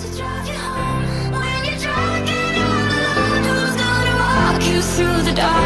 to drive you home. Through the dark?